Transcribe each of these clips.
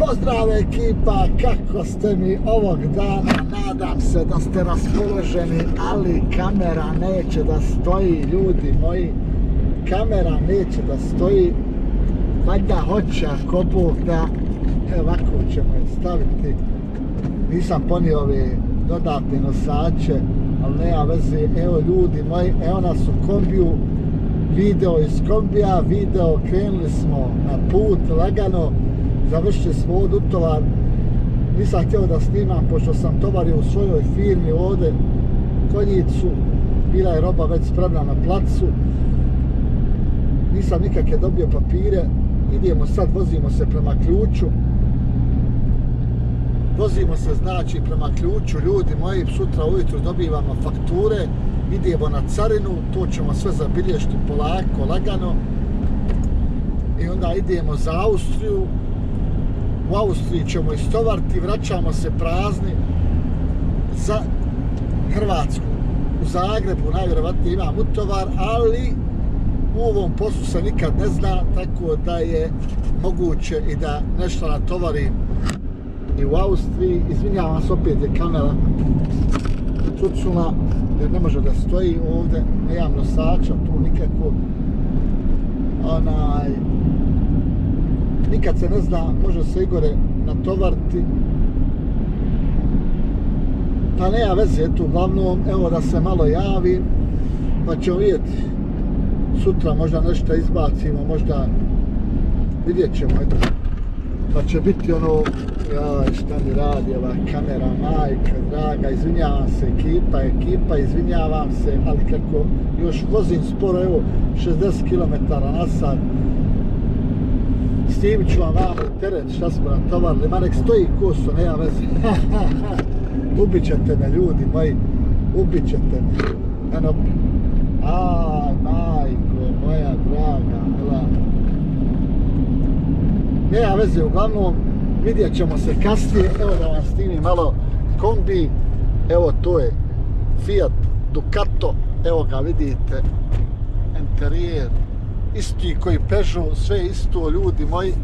pozdrav ekipa, kako ste mi ovog dana, nadam se da ste raspoloženi, ali kamera neće da stoji, ljudi moji, kamera neće da stoji, valjda hoće ako Bog da, evo ovako ćemo je staviti, nisam ponio ove dodatne nosače, ali nema veze, evo ljudi moji, evo nas u kombiju, video iz kombija, video, krenuli smo na put, lagano, završili smo ovdje u nisam htio da snimam, pošto sam tovario u svojoj firmi ovde, konjicu, bila je roba već spremna na placu, nisam nikakve dobio papire, idemo sad, vozimo se prema ključu, vozimo se znači prema ključu, ljudi moji, sutra ujutru dobivamo fakture, idemo na carinu, to ćemo sve zabilješiti polako, lagano, i onda idemo za Austriju, u Austriji ćemo istovarti, vraćamo se prazni za Hrvatsku. U Zagrebu najvjerovatnije imam utovar, ali u ovom poslu se nikad ne zna, tako da je moguće i da nešto natovarim i u Austriji. Izvinjavam se, opet je kamera cucuna, jer ne može da stoji ovde, nemam nosača tu nikako. Onaj, nikad se ne zna, može se Igore natovarti. Pa nema veze, tu uglavnom, evo da se malo javi, pa ćemo vidjeti sutra možda nešto izbacimo, možda vidjet ćemo, eto. Pa će biti ono, ja, šta mi radi ova kamera, majka, draga, izvinjavam se, ekipa, ekipa, izvinjavam se, ali kako još vozim sporo, evo, 60 km na sat, snimit ću vam vamo teren šta smo natovarili, ma nek stoji koso, nema veze. ubit ćete me ljudi moji, ubit ćete me. Eno, aj, majko, moja draga, mila. Nema veze, uglavnom, vidjet ćemo se kasnije, evo da vam snimim malo kombi, evo to je Fiat Ducato, evo ga vidite, interijer, isti koji pežu, sve isto ljudi moji.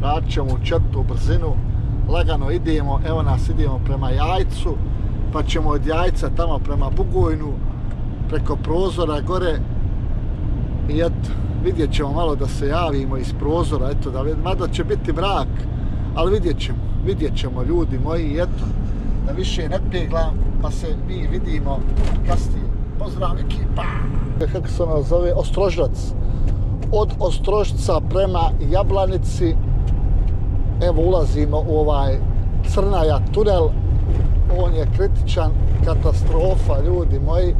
Vratit ćemo u četvrtu brzinu, lagano idemo, evo nas idemo prema jajcu, pa ćemo od jajca tamo prema Bugojnu, preko prozora gore i eto, vidjet ćemo malo da se javimo iz prozora, eto da vidimo, mada će biti mrak, ali vidjet ćemo, vidjet ćemo ljudi moji, eto, da više ne peglam, pa se mi vidimo kasnije. Pozdrav ekipa! Kako se ona zove? Ostrožac. Od Ostrožca prema Jablanici evo ulazimo u ovaj Crnaja tunel. On je kritičan, katastrofa, ljudi moji.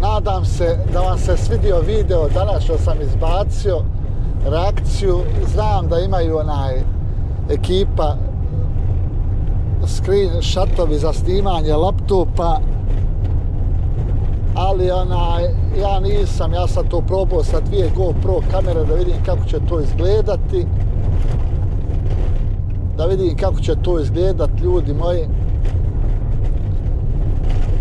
Nadam se da vam se svidio video danas što sam izbacio reakciju. Znam da imaju onaj ekipa screen shotovi za snimanje laptopa ali ja nisam, ja sam to probao sa dvije GoPro kamere da vidim kako će to izgledati. Da vidim kako će to izgledati ljudi moji.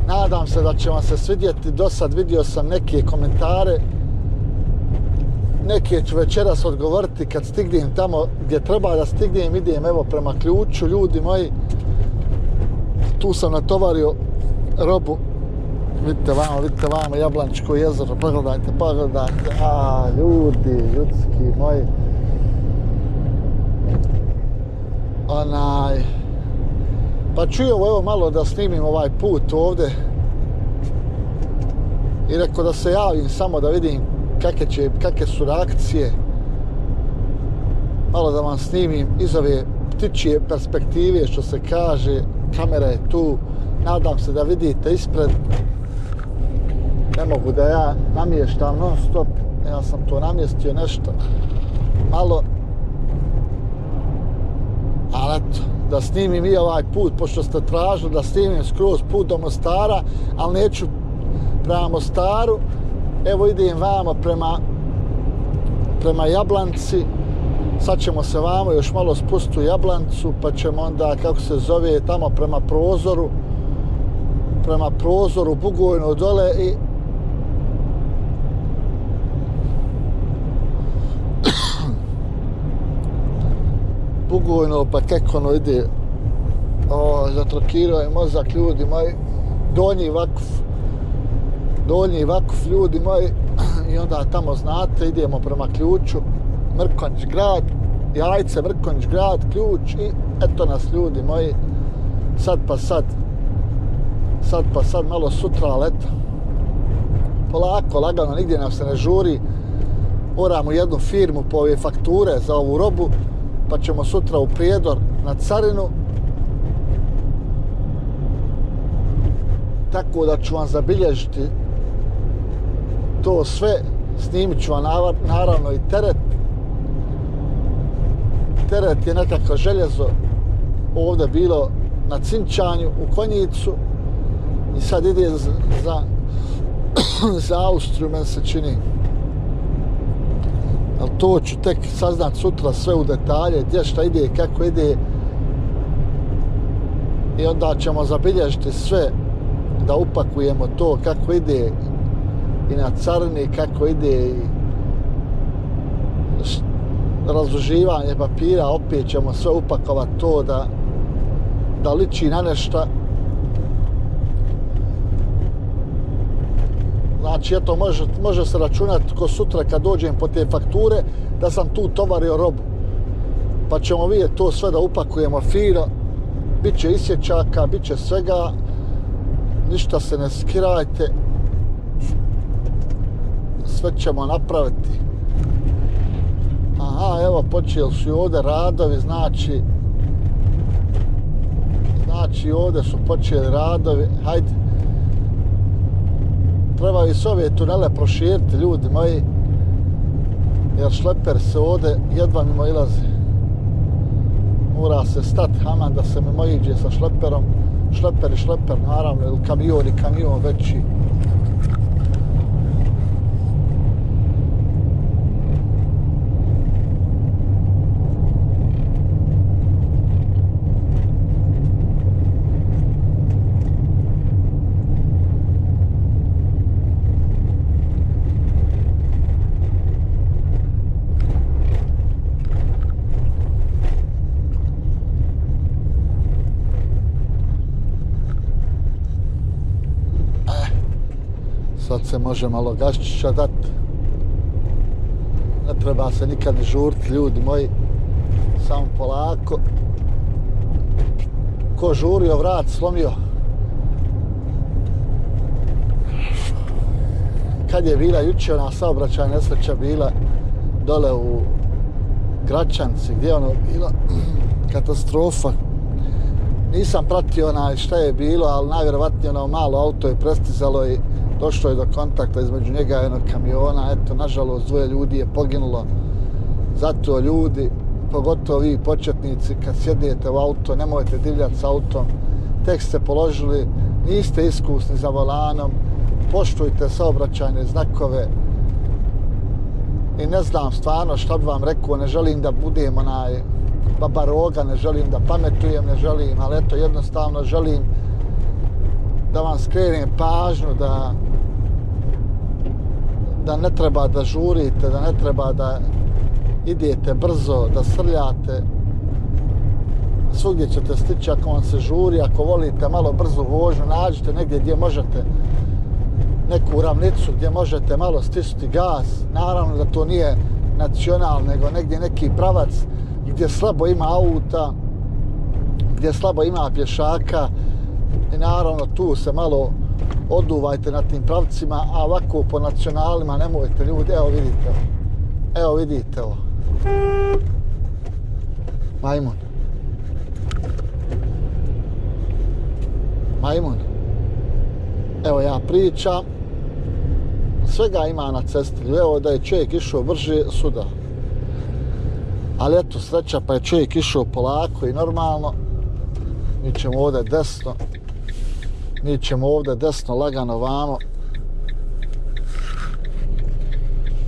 Nadam se da će vam se svidjeti. Do sad vidio sam neke komentare. Neke ću večeras odgovoriti kad stignem tamo gdje treba da stignem. Idem evo prema ključu ljudi moji. Tu sam natovario robu vidite vamo, vidite vamo Jablančko jezero, pogledajte, pogledajte a ljudi, ljudski moji. Onaj pa čuju evo malo da snimim ovaj put ovde. I rekao da se javim samo da vidim kakve, će, kakve su reakcije. Malo da vam snimim iz ove ptičije perspektive što se kaže. Kamera je tu, nadam se da vidite ispred. Ne mogu da ja namještam non stop, ja sam to namjestio nešto malo. Ali eto, da snimim i ovaj put, pošto ste tražili da snimim skroz put do Mostara, ali neću prema Mostaru. Evo idem vamo prema, prema Jablanci, sad ćemo se vamo još malo spustiti u Jablancu, pa ćemo onda, kako se zove, tamo prema prozoru, prema prozoru Bugojno dole i bugojno, pa kako ono ide, o, zatrokirao je mozak ljudi moji, donji vakuf, donji vakuf ljudi moji, i onda tamo znate, idemo prema ključu, Mrkonjić grad, jajce, Mrkonjić grad, ključ i eto nas ljudi moji, sad pa sad, sad pa sad, malo sutra, ali eto, polako, lagano, nigdje nam se ne žuri, moramo jednu firmu po ove fakture za ovu robu, pa ćemo sutra u prijedor na carinu, tako da ću vam zabilježiti to sve, snimit ću vam naravno i teret. Teret je nekako željezo ovdje bilo na cinčanju u konjicu i sad ide za, za, za Austriju, meni se čini. Ali to ću tek saznat sutra sve u detalje, gdje šta ide, kako ide. I onda ćemo zabilježiti sve da upakujemo to kako ide i na carini, kako ide i razuživanje papira, opet ćemo sve upakovati to da da liči na nešto Znači, eto, može, može se računati ko sutra kad dođem po te fakture, da sam tu tovario robu. Pa ćemo vidjeti to sve da upakujemo fino, bit će isječaka, bit će svega, ništa se ne skirajte, sve ćemo napraviti. Aha, evo, počeli su i ovdje radovi, znači, znači ovdje su počeli radovi, hajde, treba i s ove tunele proširiti, ljudi moji, jer šleper se ovde jedva mimo ilazi. Mora se stati, haman, da se mimo iđe sa šleperom, šleper i šleper, naravno, ili kamion i kamion veći. sad se može malo gaščića dat. Ne treba se nikad ne žurti, ljudi moji. Samo polako. Ko žurio, vrat slomio. Kad je bila juče ona saobraćaj nesreća bila dole u Gračanci, gdje ono bila katastrofa. Nisam pratio onaj šta je bilo, ali najvjerovatnije ono malo auto je prestizalo i došlo je do kontakta između njega i jednog kamiona, eto, nažalost, dvoje ljudi je poginulo. Zato ljudi, pogotovo vi početnici, kad sjedijete u auto, nemojte divljati s autom, tek ste položili, niste iskusni za volanom, poštujte saobraćajne znakove. I ne znam stvarno šta bi vam rekao, ne želim da budem onaj babaroga, ne želim da pametujem, ne želim, ali eto, jednostavno želim da vam skrenem pažnju da da ne treba da žurite, da ne treba da idete brzo, da srljate. Svugdje ćete stići ako vam se žuri, ako volite malo brzo vožnju, nađite negdje gdje možete neku ravnicu gdje možete malo stisnuti gas. Naravno da to nije nacional, nego negdje neki pravac gdje slabo ima auta, gdje slabo ima pješaka i naravno tu se malo oduvajte na tim pravcima, a ovako po nacionalima nemojte ljudi, evo vidite ovo. Evo vidite ovo. Majmun. Majmun. Evo ja pričam. Svega ima na cesti. Evo da je čovjek išao brže suda. Ali eto, sreća pa je čovjek išao polako i normalno. Mi ćemo ovdje desno mi ćemo ovdje desno lagano vamo.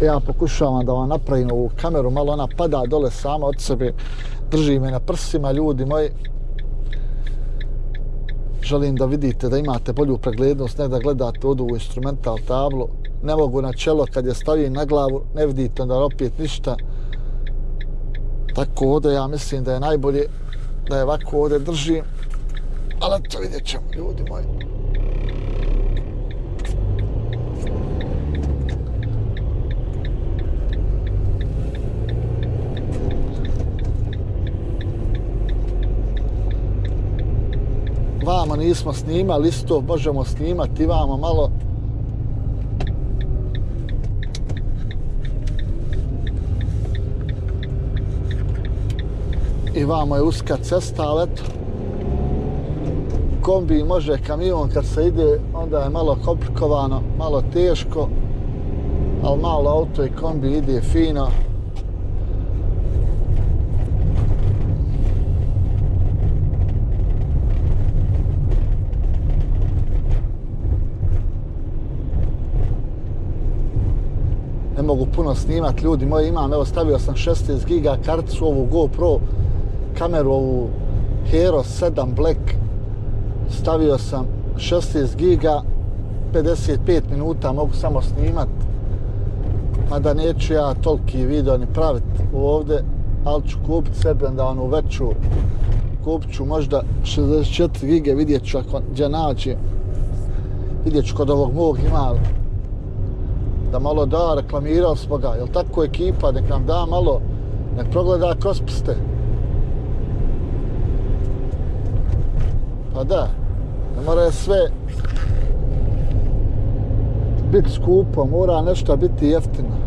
Ja pokušavam da vam napravim ovu kameru malo ona pada dole sama od sebe. Drži me na prsima ljudi moji. Želim da vidite da imate bolju preglednost ne da gledate od ovu instrumental tablu. Ne mogu na čelo kad je stavim na glavu ne vidite onda opet ništa. Tako ovdje ja mislim da je najbolje da je ovako ovdje držim. Ali to vidjet ćemo, ljudi moji. Vama nismo snimali, isto možemo snimati vama malo i vama je uska cesta, ali eto, kombi može kamion kad se ide, onda je malo komplikovano, malo teško, ali malo auto i kombi ide fino. Ne mogu puno snimat, ljudi moji, imam, evo stavio sam 16 giga karticu, ovu GoPro, kameru ovu Hero 7 Black stavio sam 16 giga 55 minuta mogu samo snimat mada neću ja toliki video ni pravit ovde ali ću kupit sebi onda onu veću. Kupit ću možda 64 giga vidjet ću ako gdje nađe. Vidjet ću kod ovog mog ima da malo da reklamirao smo ga. Jel tako ekipa? Nek nam da malo nek progleda kroz prste. Pa da, ne mora sve biti skupo, mora nešto biti jeftino.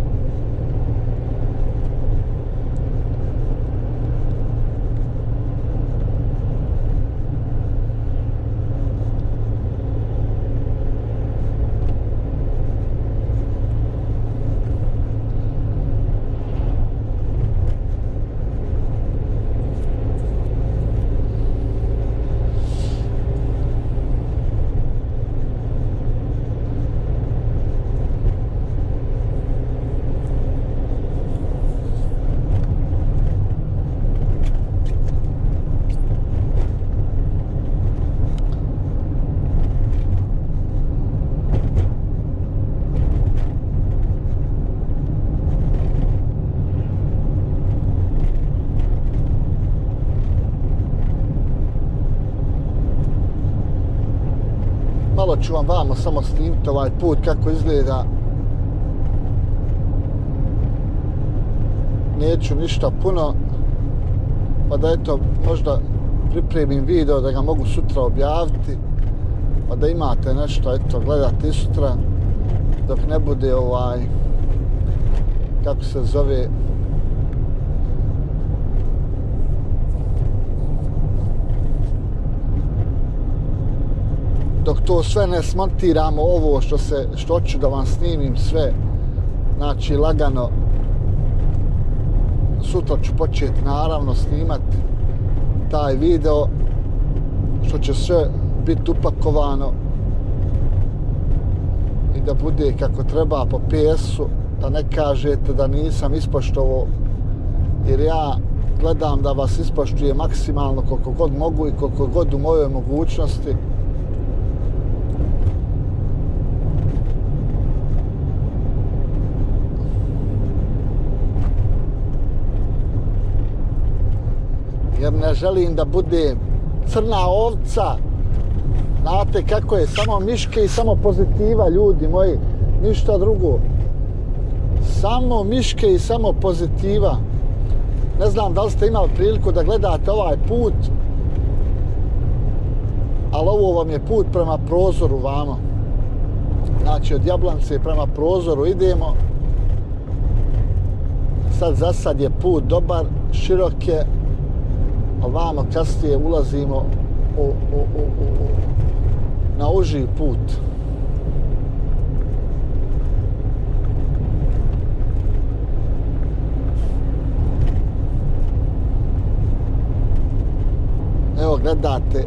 malo ću vam vamo samo snimiti ovaj put kako izgleda. Neću ništa puno, pa da eto možda pripremim video da ga mogu sutra objaviti, pa da imate nešto, eto, gledati sutra, dok ne bude ovaj, kako se zove, dok to sve ne smontiramo ovo što se što hoću da vam snimim sve znači lagano sutra ću početi naravno snimati taj video što će sve biti upakovano i da bude kako treba po PS-u da ne kažete da nisam ispoštovo jer ja gledam da vas ispoštuje maksimalno koliko god mogu i koliko god u mojoj mogućnosti jer ne želim da bude crna ovca. Znate kako je, samo miške i samo pozitiva, ljudi moji, ništa drugo. Samo miške i samo pozitiva. Ne znam da li ste imali priliku da gledate ovaj put, ali ovo vam je put prema prozoru vama. Znači, od Jablance prema prozoru idemo. Sad za sad je put dobar, širok je, a vamo kasnije ulazimo u, u, u, u, u, na uži put. Evo gledate,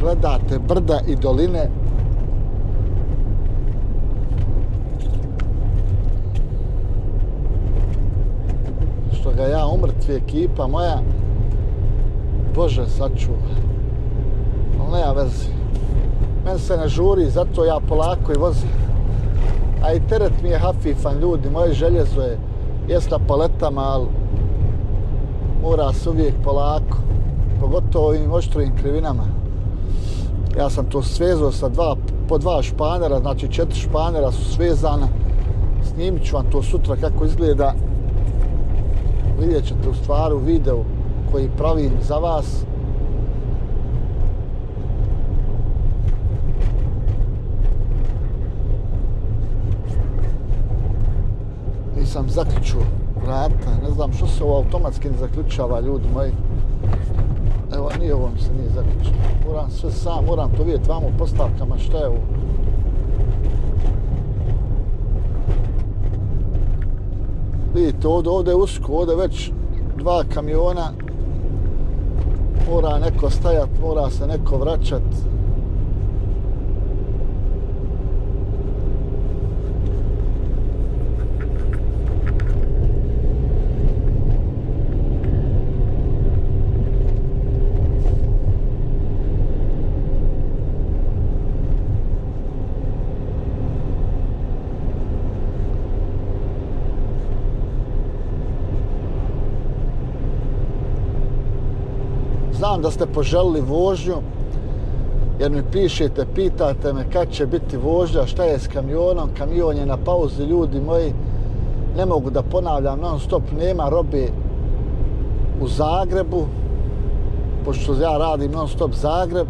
gledate brda i doline. Što ga ja umrtvi ekipa moja, Bože, sačuva. Ali nema veze. Men se ne žuri, zato ja polako i vozim. A i teret mi je hafifan, ljudi, moje željezo je, jest na paletama, ali mora se uvijek polako, pogotovo ovim oštrovim krivinama. Ja sam to svezao sa dva, po dva španera, znači četiri španera su svezana. Snimit ću vam to sutra kako izgleda. Vidjet ćete u stvaru u videu koji pravi za vas. Nisam zaključio vrata, ne znam što se ovo automatski ne zaključava, ljudi moji. Evo, nije ovo mi se nije zaključio. Moram sve sam, moram to vidjeti vamo u postavkama šta je ovo. Vidite, ovdje, ovdje je usko, ovdje već dva kamiona. Mora neko stajat, mora se neko vraćat. Znam da ste poželili vožnju, jer mi pišete, pitate me kad će biti vožnja, šta je s kamionom, kamion je na pauzi, ljudi moji, ne mogu da ponavljam non stop, nema robe u Zagrebu, pošto ja radim non stop Zagreb,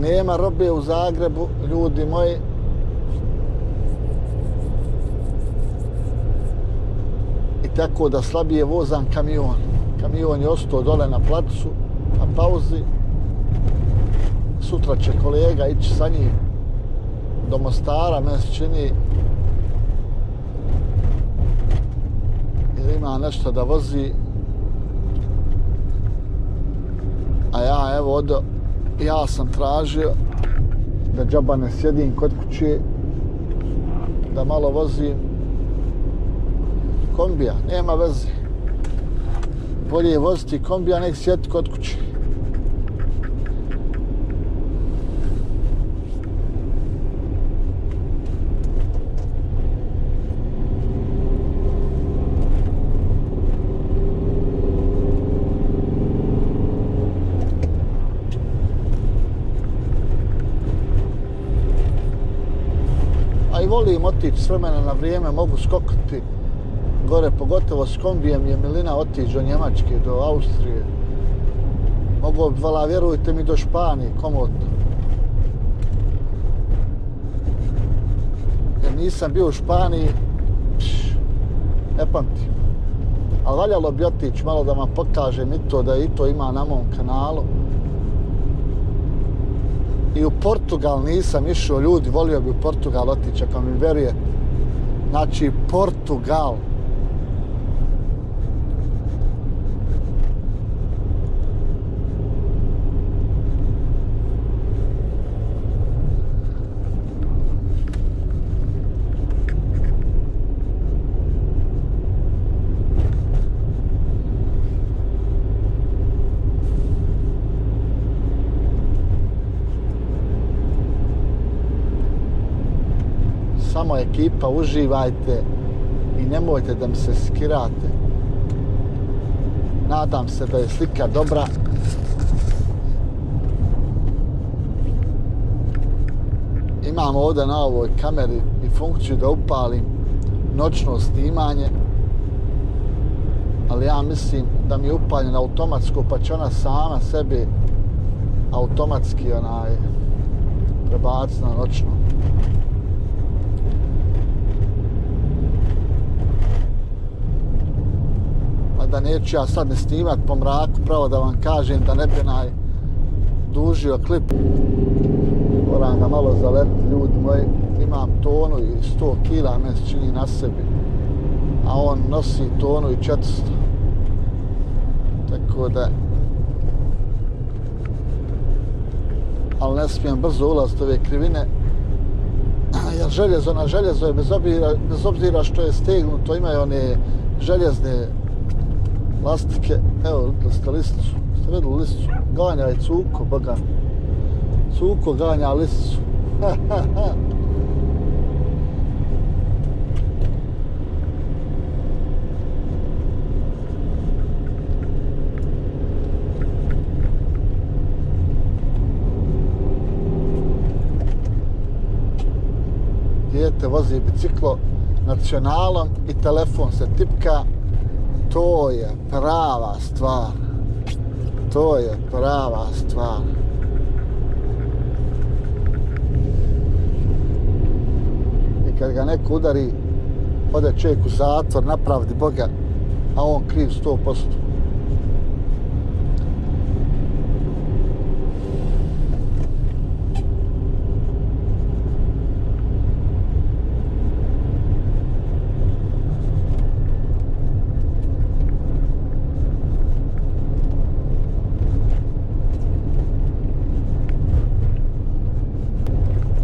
nema robe u Zagrebu, ljudi moji, i tako da slabije vozam kamion kamion je ostao dole na placu, na pauzi. Sutra će kolega ići sa njim do Mostara, meni se čini jer ima nešto da vozi. A ja evo od ja sam tražio da džaba ne sjedim kod kuće, da malo vozim kombija, nema veze bolje je voziti kombi, a nek sjeti kod kuće. Volim otići s vremena na vrijeme, mogu skokati gore, pogotovo s kombijem je Milina otići Njemačke, do Austrije. Mogu bi, vala, vjerujte mi, do Španije, komotno. Jer nisam bio u Španiji, pš, ne pamtim. Ali valjalo bi otići malo da vam pokažem i to, da i to ima na mom kanalu. I u Portugal nisam išao, ljudi, volio bi u Portugal otići, ako mi verujete. Znači, Portugal, samo ekipa, uživajte i nemojte da mi se skirate. Nadam se da je slika dobra. Imam ovdje na ovoj kameri i funkciju da upalim noćno snimanje. Ali ja mislim da mi je upaljena automatsko pa će ona sama sebi automatski onaj prebaciti na noćno. Da neću ja sad ne snimat po mraku, pravo da vam kažem da ne bi naj dužio klip. Moram ga malo zalet ljudi moji. Imam tonu i 100 kila, me čini na sebi. A on nosi tonu i 400. Tako da... Ali ne smijem brzo ulaziti ove krivine. Jer željezo na željezo je, bez obzira, bez obzira što je stegnuto, imaju one željezne lastike, evo vidjeli ste listicu, ste vidjeli listicu, ganja je cuko, baga, cuko ganja listicu, Dijete vozi biciklo nacionalom i telefon se tipka, to je prava stvar. To je prava stvar. I kad ga neko udari, ode čovjek u zatvor, napravdi Boga, a on kriv 100%.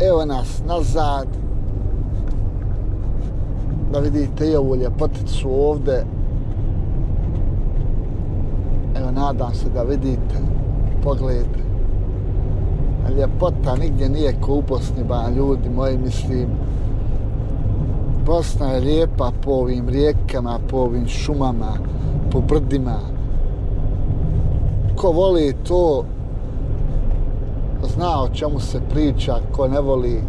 Evo nas nazad da vidite i ovu ljepoticu ovde. Evo, nadam se da vidite. Pogledajte. Ljepota nigdje nije ko u Bosni, ba ljudi moji, mislim. Bosna je lijepa po ovim rijekama, po ovim šumama, po brdima. Ko voli to, zna o čemu se priča, ko ne voli,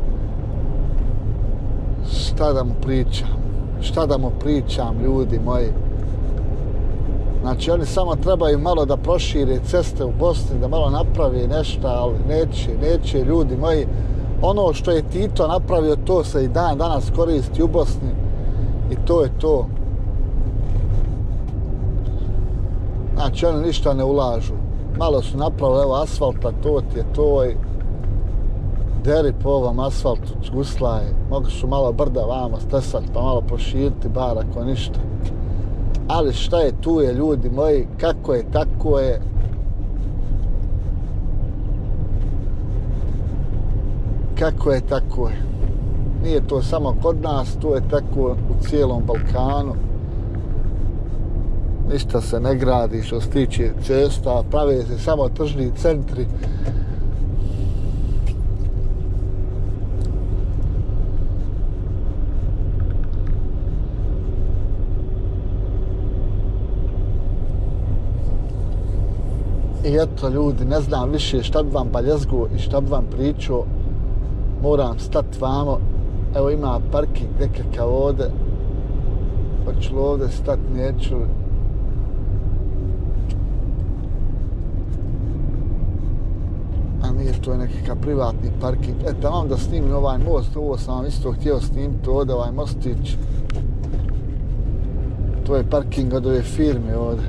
šta da mu pričam šta da mu pričam, ljudi moji. Znači, oni samo trebaju malo da prošire ceste u Bosni, da malo napravi nešto, ali neće, neće, ljudi moji. Ono što je Tito napravio, to se i dan danas koristi u Bosni. I to je to. Znači, oni ništa ne ulažu. Malo su napravili, evo, asfalta, to ti je to. I deri po ovom asfaltu, guslaje, mogu su malo brda vama stesat, pa malo proširiti bar ako ništa. Ali šta je tu je, ljudi moji, kako je, tako je. Kako je, tako je. Nije to samo kod nas, to je tako u cijelom Balkanu. Ništa se ne gradi što se tiče cesta, prave se samo tržni centri I eto ljudi, ne znam više šta bi vam baljezgo i šta bi vam pričao. Moram stati vamo. Evo ima parking nekakav ovde. Hoću li ovde stati, neću nije to je nekakav privatni parking. E, tamo da snimim ovaj most, ovo sam vam isto htio snimiti ovdje, ovaj mostić. To je parking od ove firme ovdje.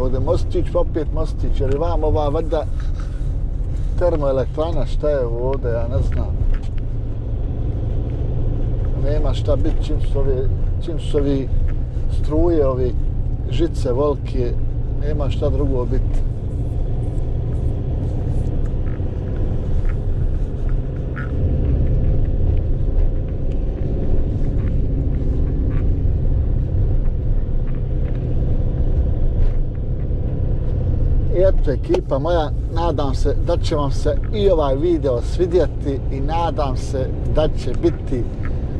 ovdje mostić, pa opet mostić, jer vam ova vrda termoelektrana, šta je ovdje, ja ne znam. Nema šta biti čim su ove čim su ovi struje, ovi žice, volke, nema šta drugo biti. eto ekipa moja, nadam se da će vam se i ovaj video svidjeti i nadam se da će biti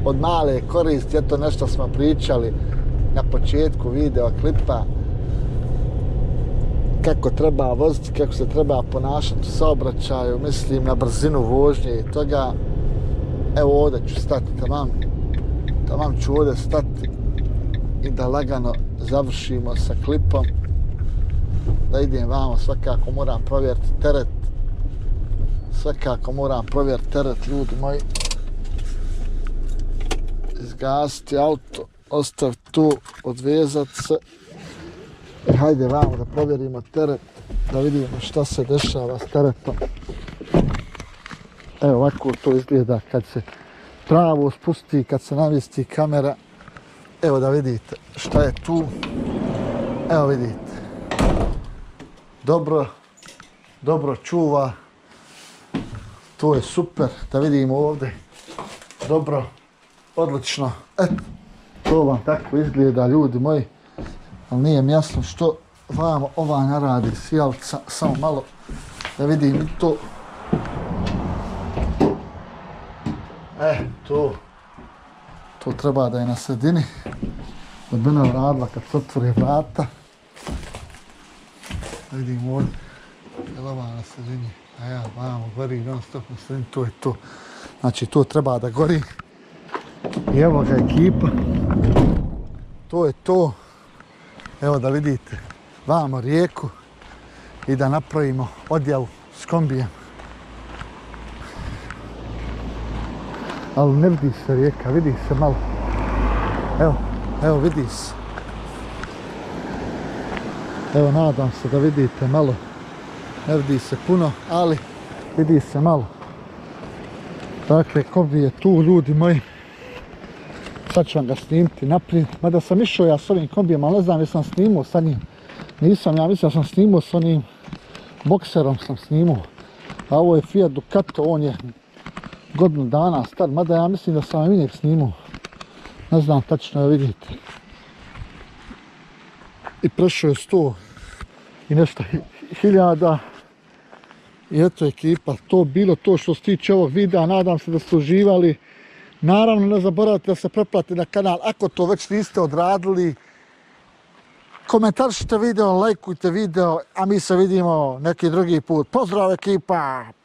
od male koristi. Eto nešto smo pričali na početku video klipa kako treba voziti, kako se treba ponašati u saobraćaju, mislim na brzinu vožnje i toga. Evo ovdje ću stati, tamam, tamam ću ovdje stati i da lagano završimo sa klipom da idem vamo, svakako moram provjeriti teret. Svakako moram provjeriti teret, ljudi moji. Izgasiti auto, ostav tu, odvezat se. I hajde vamo da provjerimo teret, da vidimo šta se dešava s teretom. Evo ovako to izgleda kad se travo spusti, kad se navisti kamera. Evo da vidite šta je tu. Evo vidite dobro, dobro čuva. To je super, da vidimo ovdje. Dobro, odlično. Eto, to vam tako izgleda, ljudi moji. Ali nije mi jasno što vam ova naradi Sjelca, Samo malo da vidim to. E, to. To treba da je na sredini. Da bi nam radila kad se otvore vrata. Vidim ovdje. Evo ova na sredini. A ja, vamo, gori non stop na sredini, to je to. Znači, to treba da gori. I evo ga ekipa. To je to. Evo da vidite. Vamo rijeku. I da napravimo odjavu s kombijem. Ali ne vidi se rijeka, vidi se malo. Evo, evo vidi se. Evo nadam se da vidite malo. Ne vidi se puno, ali vidi se malo. Dakle, kombi je tu, ljudi moji. Sad ću vam ga snimiti naprijed. Mada sam išao ja s ovim kombijem, ali ne znam jesam snimao sa njim. Nisam, ja mislim da sam snimao s onim bokserom sam snimao. A ovo je Fiat Ducato, on je godinu dana star, mada ja mislim da sam uvijek snimao. Ne znam tačno da vidite. I prešao je sto i nešto hiljada. I eto ekipa, to bilo to što se tiče ovog videa, nadam se da ste uživali. Naravno ne zaboravite da se preplatite na kanal ako to već niste odradili. Komentaršite video, lajkujte video, a mi se vidimo neki drugi put. Pozdrav ekipa!